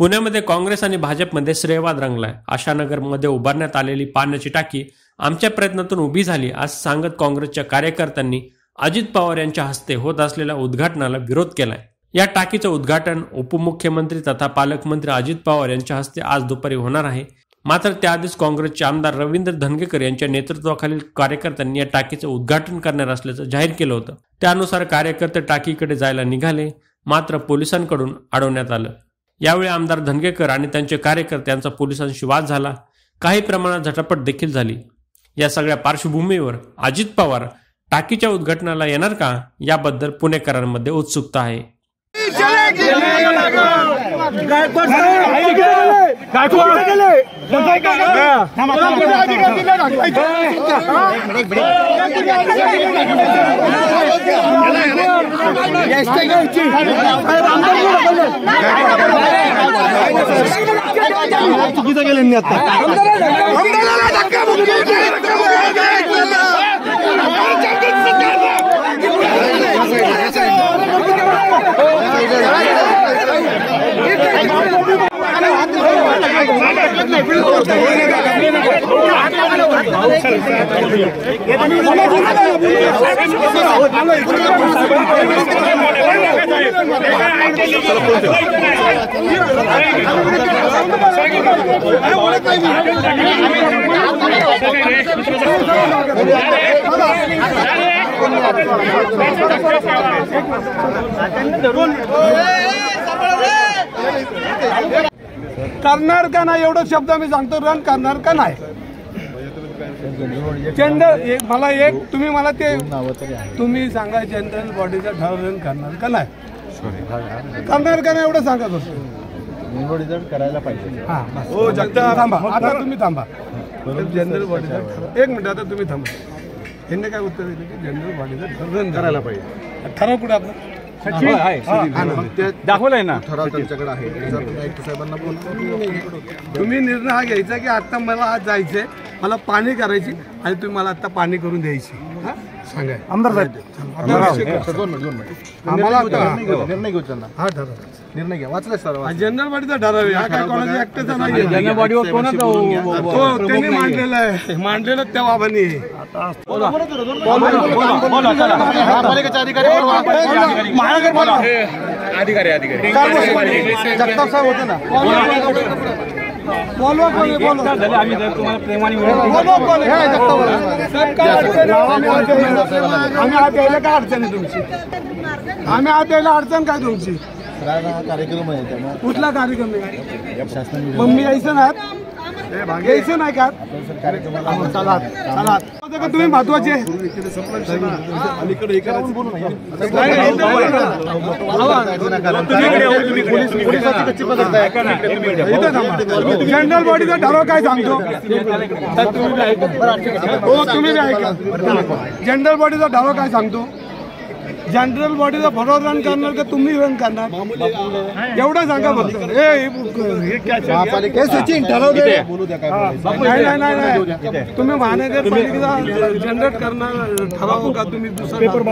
पुण्यामध्ये काँग्रेस आणि भाजपमध्ये श्रेयवाद रंगलाय. आशानगरमध्ये उभारण्यात आलेली पाण्याची टाकी आमच्या प्रयत्नातून उभी झाली असं सांगत काँग्रेसच्या कार्यकर्त्यांनी अजित पवार यांच्या हस्ते होत असलेल्या उद्घाटनाला विरोध केलाय. या टाकीचं उद्घाटन उपमुख्यमंत्री तथा पालकमंत्री अजित पवार यांच्या हस्ते आज दुपारी होणार आहे. मात्र त्याआधीच काँग्रेसचे आमदार रवींद्र धनगेकर यांच्या नेतृत्वाखालील कार्यकर्त्यांनी या टाकीचं उद्घाटन करणार असल्याचं जाहीर केलं होतं. त्यानुसार कार्यकर्ते टाकीकडे जायला निघाले मात्र पोलिसांकडून अडवण्यात आलं. यावेळी आमदार धनगेकर आणि त्यांचे कार्यकर्ते यांचा पोलिसांशी वाद झाला. काही प्रमाणात झटापट देखील झाली. या सगळ्या पार्श्वभूमीवर अजित पवार टाकीच्या उद्घाटनाला येणार का? याबद्दल पुणेकरांमध्ये उत्सुकता आहे. चुकीचं गेले मी आता करणार का नाही एवढं शब्द मी सांगतो रन करणार का नाही. जनरल एक- मला एक तुम्ही मला ते तुम्ही सांगा जनरल बॉडीचा ठराव रन करणार का नाही. करणार का नाही एवढं सांगा फक्त करायला पाहिजे. हा बस. हो जगता थांबा. आता तुम्ही थांबा. जनरल बॉडीचा ठराव एक मिनिट आता तुम्ही थांबा. यांनी काय उत्तर दिलं की जनरल बॉडीचा करायला पाहिजे. ठराव कुठे आपलं? दाखवलंय ना. ठराव त्यांच्याकडे आहे. जर तुम्ही आयुक्त साहेबांना बोलतो तुम्ही निर्णय हा घ्यायचा की आता मला आज जायचंय मला पाणी करायची आणि तुम्ही मला आता पाणी करून द्यायची. हा? सांगा. आमदार साहेब. आम्हाला आता- निर्णय घेऊ त्यांना. हा ठरव. निर्णय घ्या. वाचलाय सर जनरल बॉडीचा ठराव आहे. हा काय कोणाचा एकट्याचा नाही जनरल बॉडीवर कोणाचा हो त्यांनी मांडलेला आहे. मांडलेलं त्या बाबांनी आहे. महापालिकेचे अधिकारी बोलवा. जगताप साहेब होते ना. बोलवा कोणी बोलवा. आम्ही जर तुम्हाला प्रेमाने बोलवा कोणी. साहेब, काय अडचण? आम्ही आज यायला- आम्ही आज यायला काय अडचण आहे तुमची? आम्ही आज यायला अडचण काय तुमची? कार्यक्रम आहे कुठला कार्यक्रम आहे? मम्मी यायचं ना? यायचं नाही का? तुम्ही महत्त्वाचे. जनरल बॉडीचा ठराव काय सांगतो? हो तुम्ही जनरल बॉडीचा ठराव काय सांगतो? जनरल बॉडीचा फॉरवर्ड रन करणार का तुम्ही रन करणार? एवढं सांगा फक्त. हे. सचिन ठराव दे बोलू द्या काय बोलायचं. नाही नाही नाही नाही. तुम्ही महानगरपालिकेचा जनरेट करणार ठराव का तुम्ही दुसरा? पेपर